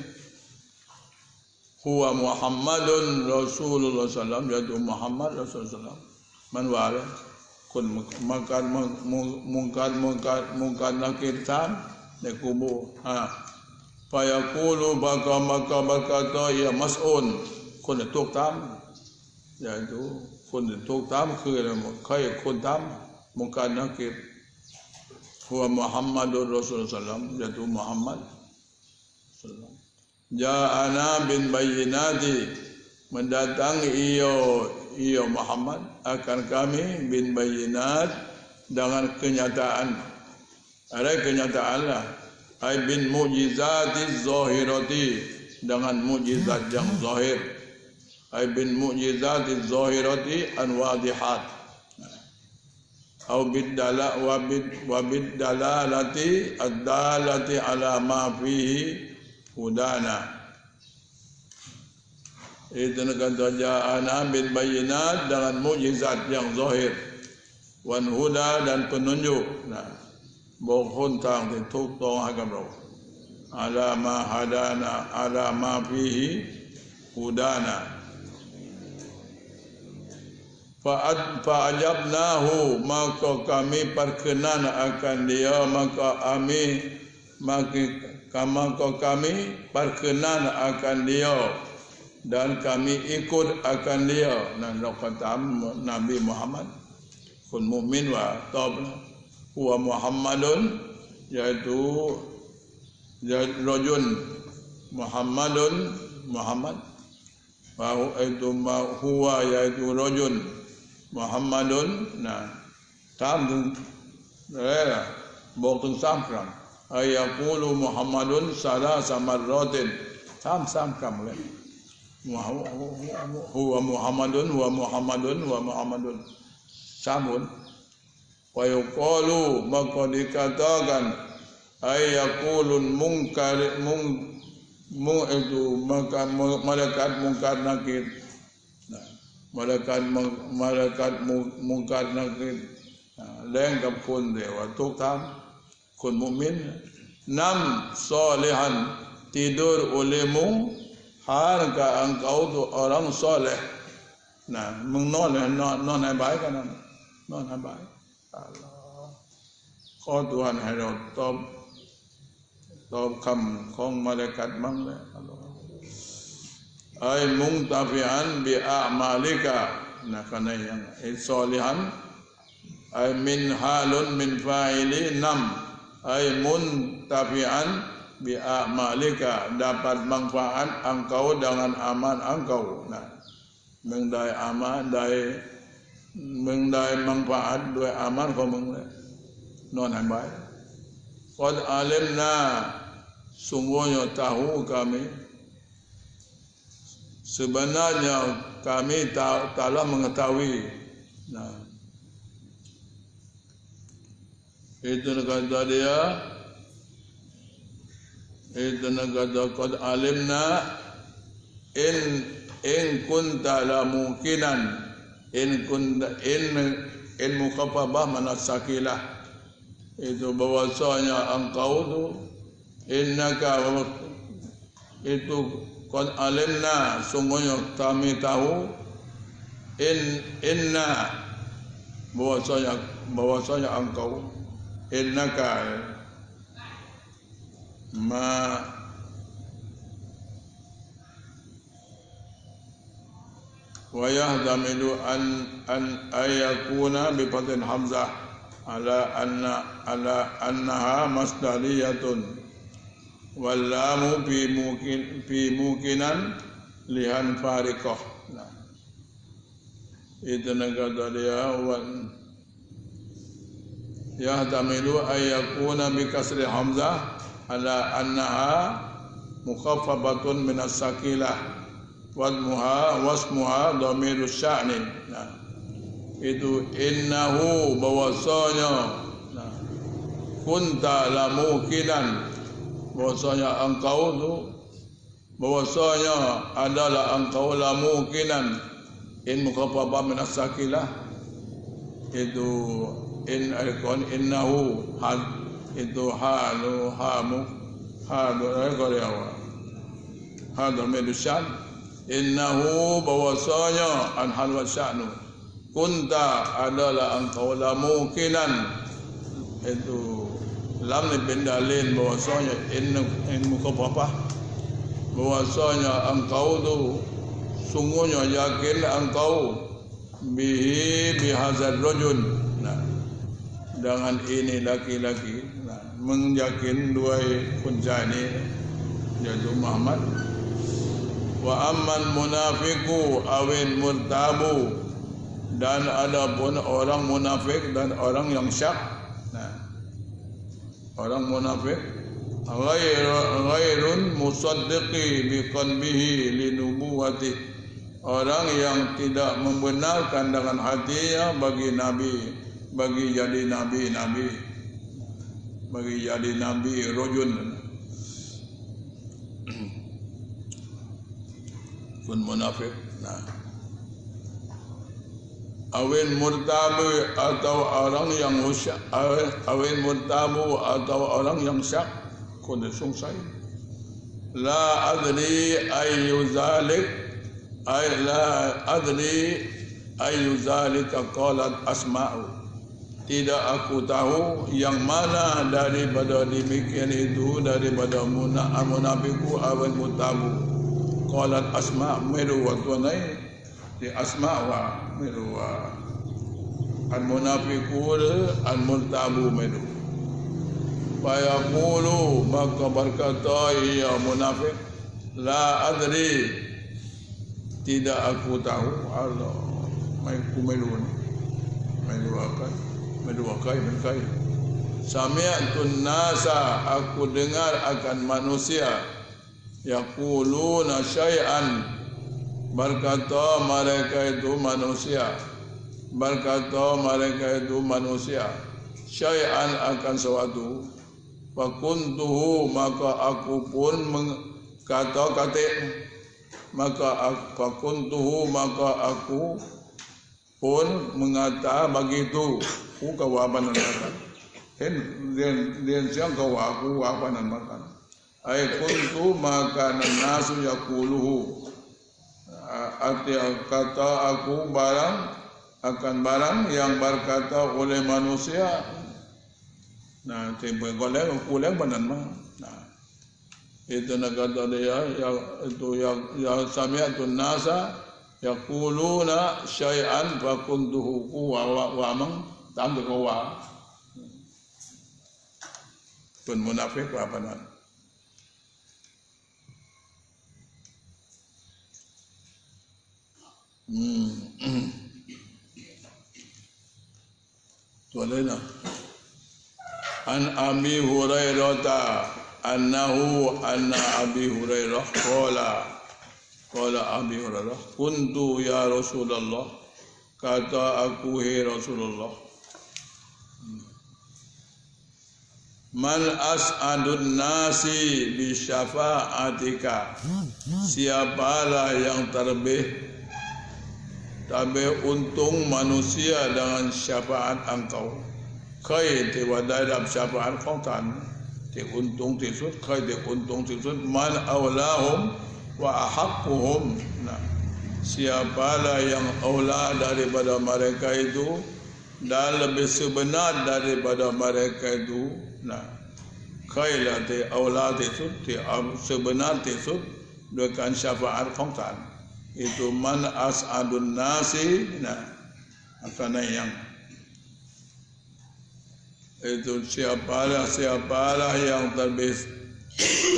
huwa Muhammadun Rasulullah alaihi wasallam Muhammad Rasulullah man wala kun makan mungkar mungkar mungkar nakir tam di kubur. Ha. Fayaqulu baka maka berkata ya mas'un kun tuk tam ya itu kun tuk tam ke kai kun tam mungkar nakir huwa muhammadur rasul sallam yaitu muhammad sallam ja'ana bin bayyinati mendatangi iyo iyo Muhammad akan kami bin bayinat dengan kenyataan ada kenyataan lah ay bin mujizati zahirati dengan mujizat yang zahir ay bin mujizati zahirati an wadihat atau bid dala wa bid wa bid dalalati ad-dalati ala ma fihi hudana itu kata ja'ana bil bayinat dengan mujizat yang zahir. Wan huda dan penunjuk. Nah bohon tang di tuk tong agam ro ala ma hadana ala ma fihi hudana. fa'ad fa'ajabnahu maka kami perkenan akan dia maka kami maka kami perkenan akan dia dan kami ikut akan dia. Dan kata Nabi Muhammad kun mukmin wa tab huwa Muhammadun yaitu rajul Muhammadun Muhammad. Wa itu huwa yaitu rajul Muhammadun nah tam tu eh boktung samkram ayaqulu Muhammadun salah samarratin. Tam samkram leh huwa Muhammadun wa Muhammadun wa Muhammadun. Samun. Wa yuqalu maka dikatakan ay yaqulun munkar mung mu itu maka malaikat mungkar nakir malaikat malaikat mungkar nakir leng กับคนเดียวทุกท่านคนมุมินนำ salihan tidur olehmu har ka engkau tu orang soleh nah mengnol non non hai baik kan non hai baik Allah ขอทุกวันให้เราตอบตอบคำของมาเลกัดบ้างเลยไอ้มุงตาฟิอันบิอามาลิก ay mungtafian bi a'malika. Na kana yang solihan ay min halun min fa'ili nam. Ay muntafian bi a'malika. Dapat manfaat engkau dengan aman engkau. Nah mengdai aman dai mengdai manfaat dua aman kau mengdai non hambai Qad alimna sungguhnya tahu kami sebenarnya kami telah mengetahui. Nah. Itu kata dia. Itu kata qad alimna. In in kunta la mungkinan in kunta in in mukhafafah mana sakilah. Itu bahwasanya engkau tu innaka itu qad alimna sungguhnya kami tahu in inna bahwasanya bahwasanya engkau innaka ma wa yahdamilu an an ayakuna bi hamzah ala anna ala annaha masdariyatun wal lamu fi mungkin fi mungkinan lihan fariqah. Nah. itu negara dia wan. Yahtamilu ayyakuna bi kasri hamzah ala annaha mukhaffafatun min as-sakilah wadmuha wasmuha dhamirus sya'ni nah. Itu innahu bahwasanya nah, kunta la mukinan bahwasanya engkau tu bahwasanya adalah engkau la mukinan in mukhafafa min asakilah itu in alkon innahu hal itu halu hamu halu ayqariyawa hadu medusyan innahu bahwasanya an hal wa sya'nu. Kunta adalah engkau la mungkinan. Itu lam ni benda lain bahwasanya in in muka apa bahwasanya engkau tu sungguhnya yakin engkau bihi bihazar rajul. Nah dengan ini laki-laki nah menyakin dua kunca ini yaitu Muhammad. Wa amman munafiqu awin murtabu. Dan ada pun orang munafik dan orang yang syak orang munafik ghair ghairun musaddiqi bi qalbihi li nubuwati. Orang yang tidak membenarkan dengan hatinya bagi nabi bagi jadi nabi nabi. Bagi jadi nabi rojun pun munafik. Nah awin murtabu atau orang yang usyak awin murtabu atau orang yang syak. Kode sungsai la adri ayu zalik. Ay la adri ayu zalika qalat asma'u. Tidak aku tahu yang mana daripada demikian itu daripada munafiku awin murtabu. Qalat asma' meru wa tuanai di asma wa miru wa al munafiqun al murtabu miru fa yaqulu maka berkata ya munafik. La adri. Tidak aku tahu Allah. Mai ku miru ni. Miru akan miru akai menkai sami'tun nasa aku dengar akan manusia. Yaquluna syai'an berkata mereka itu manusia. Berkata mereka itu manusia. Syai'an akan sesuatu. Fakuntuhu maka aku pun kata kata maka fakuntuhu maka aku pun mengata begitu. Ku nak makan hen dia dia siang kau aku apa nak makan ai kuntu maka nasu yakuluhu arti kata aku barang akan barang yang berkata oleh manusia Nah, tiba golek kulek banan mah. Nah. Itu nak kata dia ya itu ya ya sami'atun nasa yaquluna syai'an fa kuntuhu wa wa wa mang ko wa. Pun munafik apa nan? Hmm. Tuan An Abi Hurairah annahu anna Abi Hurairah qala. Qala Abi Hurairah kuntu ya Rasulullah kata aku hai Rasulullah. Man as'adun nasi bi syafa'atika. Siapalah yang terlebih Tapi untung manusia dengan syafaat engkau เคยที่ว่าได้รับชาปานของท่านที่อุนตรงที่สุดเคยที่อุนตรงที่สุดมันเอาละหมว่าฮักกุหมนะ siapa lah yang aula daripada mereka itu dan lebih sebenar daripada mereka itu nah kailah ti aula itu ti sebenar itu dengan syafaat ของท่าน itu man as'adun nasi nah akan yang? Itu siapalah siapalah yang terbis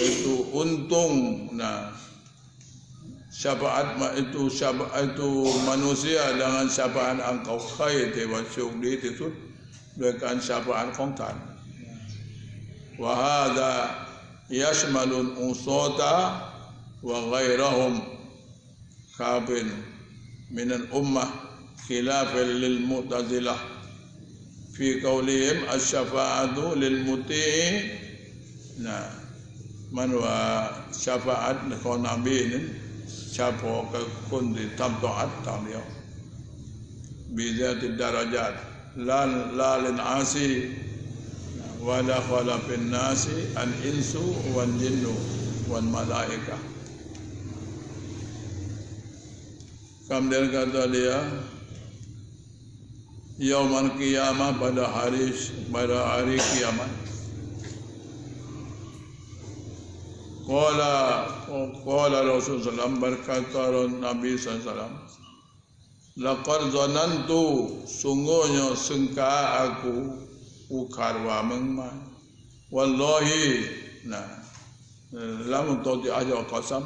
itu untung nah syafaat itu syafaat itu manusia dengan syafaat engkau khair dewa syukri itu dengan syafaat kongtan wa hadha yashmalul usata wa ghairahum kabin minan ummah khilafan lil mu'tazilah fi qawlihim asy-syafa'atu lil muti'i nah man wa syafa'at ko nabi ni siapa ke kun di tam taat tam dia bi zati darajat la la lin asi wa la khala fin nasi an insu wan jinnu wan malaika kam dia kata dia Yaumal Qiyamah pada hari pada hari kiamat. Qala qala Rasulullah sallallahu berkata Nabi sallallahu Laqad zanantu sungguhnya sengka aku ukar wa mengma. Wallahi nah lam tauti ahya qasam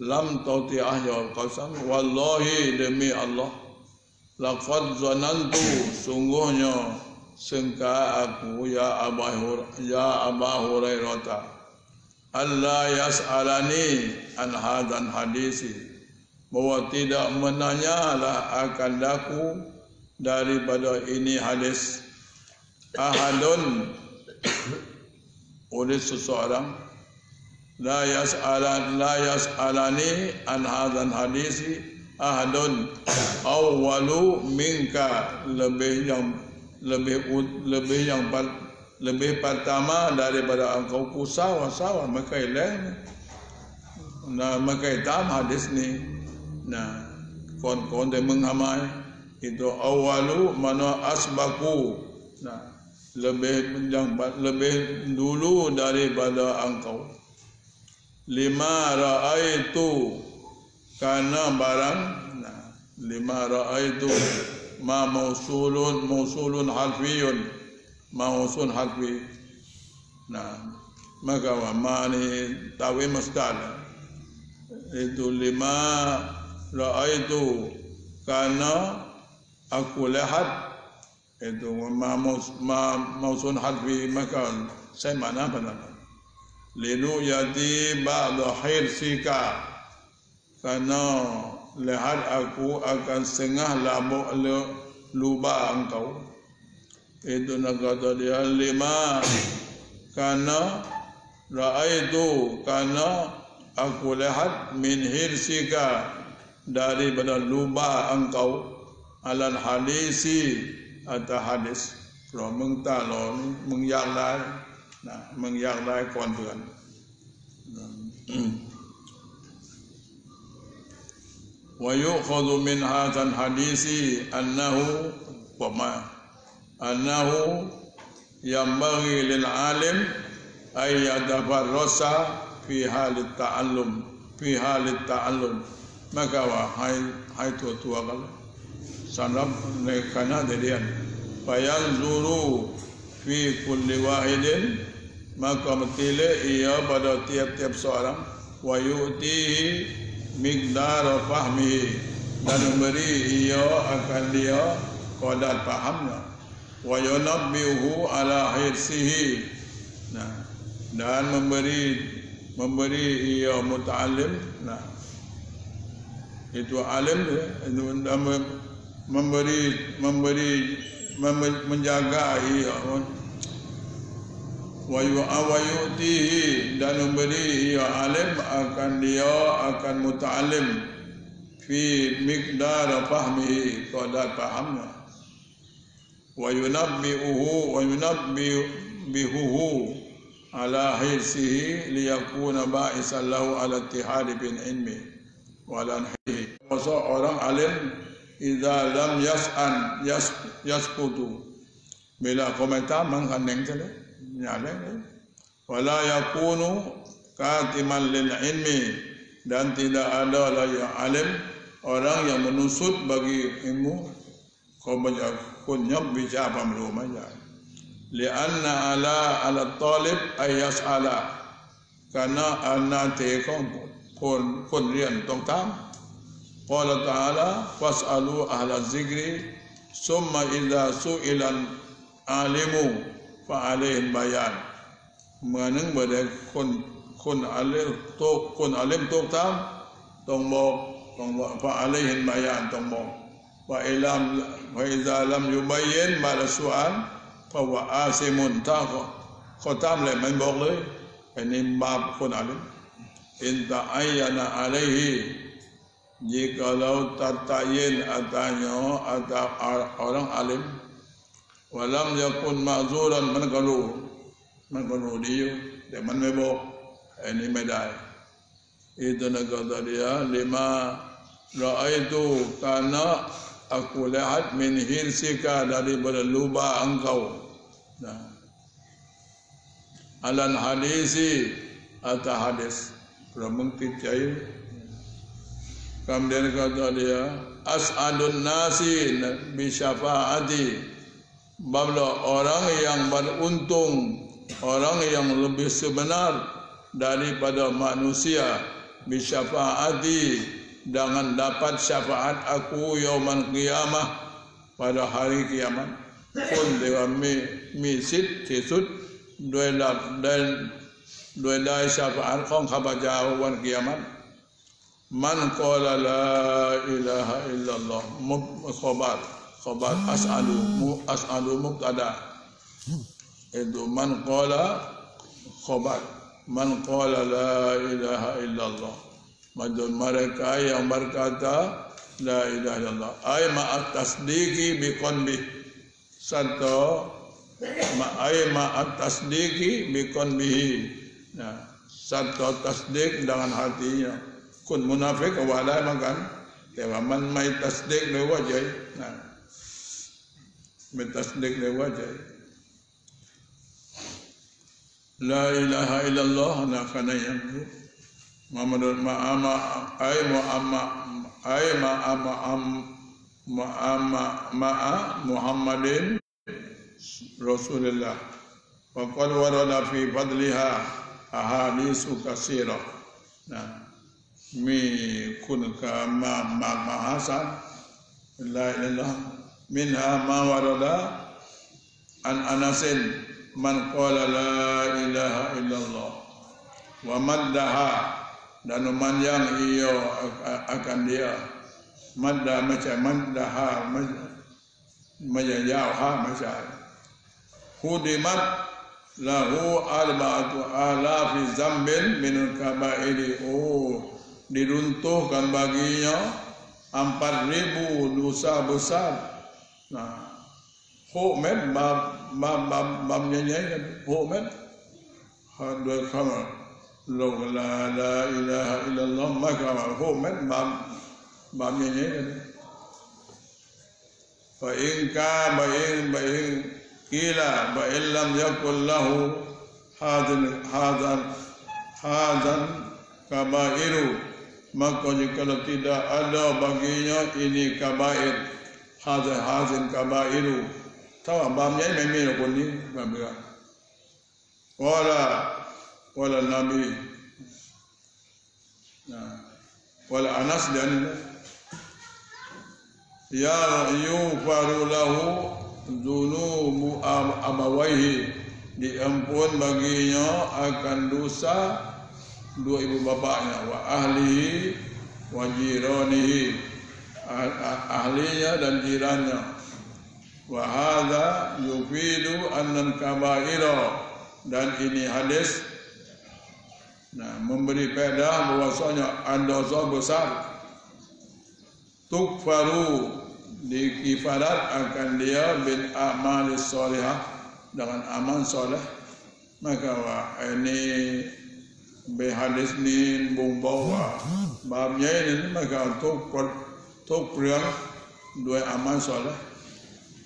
lam tauti ahya qasam. Wallahi demi Allah Laqad zanantu. Sungguhnya sengka aku ya Hurairah ya Abu Hurairah Allah yas'alani an hadan hadisi. Bahwa tidak menanyalah akan daku daripada ini hadis. Ahadun oleh seseorang la yas'alan la yas'alani an hadan hadisi ahadun awwalu minka lebih yang lebih lebih yang lebih pertama daripada engkau kusawa sawa maka ilaih nah maka tam hadis ni. Nah kon kon de menghamai itu awalu mana asbaku. Nah lebih yang lebih dulu daripada engkau lima raaitu. Karena barang nah, lima raaitu. Ma mausulun mausulun harfiyun. Mausun harfi. Nah maka wa ma ni tawi mustad itu lima raaitu. Karena aku lihat itu ma maus ma mausun harfi maka saya mana benar linu yati ba'da hirsika. Karena lihat aku akan sengah labuk lubang engkau. Itu nak kata dia lima. Karena itu karena aku lihat min hirsika daripada lubang engkau. Alal hadisi atau hadis. Kalau mengtalon mengyalai นะมึงอยากได้ก่อนเดือนวายุขดุมินฮาทันฮาดีซีอันนะฮูว่ามาอันนะฮูยัมบังีลิลอาลิมอายะดับบรอซาฟีฮาลิตตาอัลลุมฟีฮาลิตตาอัลลุมมากว่าให้ให้ทัวทัวกันสำหรับในขณะเดียนไปยังรูรูฟีคุลิวาฮิดิน maka metile ia pada tiap-tiap seorang wa yu'tihi miqdar fahmihi. Dan memberi ia akan dia qadar fahamnya. Wa yunabbihu ala hirsihi. Nah. Dan memberi memberi ia muta'alim nah. Itu alim itu memberi memberi menjaga ia wa yu'awayutihi dan memberi ia alim akan dia akan muta'alim fi miqdar fahmihi qadar fahamnya. Wa yunabbi'uhu wa yunabbi'uhu ala hirsihi liyakuna ba'isan lahu ala ittihad bin ilmi wa ala nahihi masa orang alim idza lam yas'an yas yasqutu. Bila komentar mengandeng saja nyale. Wala yakunu katiman lil ilmi. Dan tidak ada lagi alim orang yang menusut bagi ilmu kau bija pam lu ma ya li anna ala ala talib ayas ala. Karena anna te kon kon kon rian tong tam qala ta'ala fasalu ahla zikri summa idza su'ilan alimu fa alaihim bayan meneng bade kon kon alim to kon alim to tam tong mo tong fa alaihim bayan tong mo wa ilam wa idza lam yubayyin ma la su'al fa wa asimun ta ko ko tam le man bok le ini bab kun alim in ta'ayyana alaihi jikalau tatayin atanya atau orang alim walam yakun ma'zuran man kalu man kalu dia dia man mebok ini medai itu negara dia lima ra'aitu kana aku lihat min hirsika dari berluba engkau. Nah. Alan hadisi atau hadis. Ramang tijai. Kemudian kata dia, As'adun nasi bi syafaati. Babla orang yang beruntung, orang yang lebih sebenar daripada manusia. Bi syafaati dengan dapat syafaat aku yauman qiyamah pada hari kiamat. Pun dewa mi mi sit tisut dua lap dan dai syafaat kong khabaja wan kiamat. Man qala la ilaha illallah khabar khabar as'alu mu as'alu mubtada itu man qala khabar. Man qala la ilaha illallah. Maksud mereka yang berkata La ilaha illallah. Ay ma'at tasdiki biqanbi Satu Ay ma'at tasdiki biqanbihi nah, Satu tasdik dengan hatinya. Kun munafik walai makan. Tewa man mai tasdik le wajai Nah Bertasdik le wajai La ilaha illallah Nah kana yang ini Muhammad ma'ama ay mu'amma ay ma'ama ma'ama ma'a Muhammadin Rasulullah. Qad warada fi fadliha ahaditsu katsira nah mi kun ka ma ma ma hasan. La ilaha minha ma warada an anasin man qala la ilaha illallah. Wa maddaha dan memanjang ia akan dia. Madda macam madda ha macam jauh ha macam. Hudimat lahu arba'atu alafi zambin min kabairi. Oh diruntuhkan baginya empat ribu dosa besar Ha. Nah, hok men, mam, mam, mam, mam nyanyi kan, hok men, hadir sama, loh la la ilaha illallah, macam apa, hok men, mam, mam nyanyi kan, bayinka, bayin, bayin, kila, bayin lam ya kullahu, hadan, hadan, hadan, kabairu, macam ni kalau tidak ada baginya ini kabair hadan hadan kabairu. Tahu abamnya ini memang pun ni babira wala wala nabi wala anas dan ya yufaru lahu zunubu abawaihi diampun baginya akan dosa dua ibu bapaknya wa ahlihi wa jiranihi ahlinya dan jirannya. Wa hadha yufidu annan kabaira. Dan ini hadis nah memberi faedah bahwasanya dosa besar tukfaru dikifarat akan dia bin amal solehah dengan amal soleh. Maka wah ini be hadis ni bung bawa babnya ini maka untuk untuk priang dua amal soleh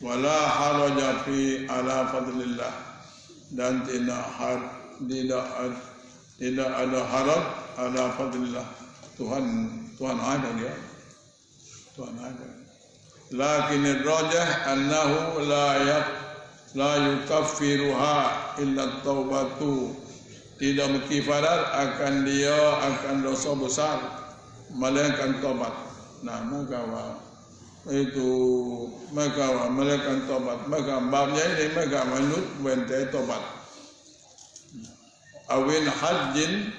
wala haraja fi ala fadlillah. Dan tidak har tidak tidak ada haraj ala fadlillah. Tuhan Tuhan ada dia. Tuhan ada. Lakin rajah annahu la yak la yukaffiruha illa taubatu tidak mengkifarat akan dia akan dosa besar melainkan tobat nah maka wa, itu maka wa, melainkan tobat maka babnya ini maka menurut bente tobat awin hajjin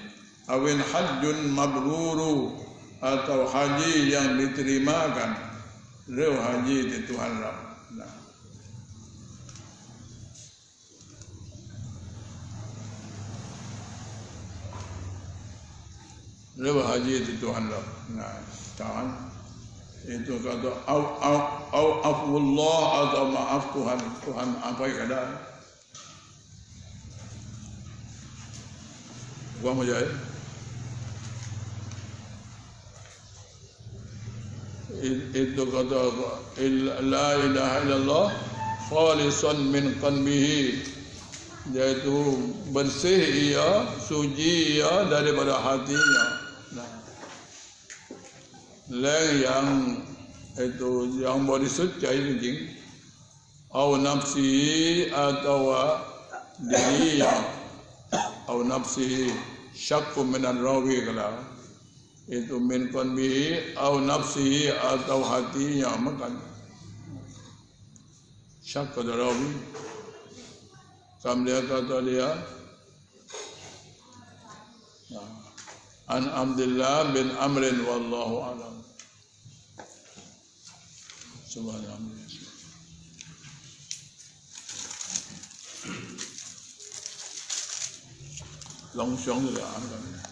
awin hajjun mabruru atau haji yang diterimakan Rêu haji di Tuhan. Nah. Rêu haji di Tuhan Ram. Nah, Tuhan itu kata au au au afullah atau maaf Tuhan Tuhan apa yang ada Gua mau jahit itu kata la ilaha illallah khalisan min qalbihi. Iaitu bersih ia suci ia daripada hatinya lain yang itu yang berisut cai jing au nafsi atau diri yang au nafsi syakku minan rawi kalau itu min qalbihi atau nafsihi atau hatinya makan. Syak pada rawi. Kam dia kata dia عن عبد الله بن عمرو والله أعلم. سبحان عمرو.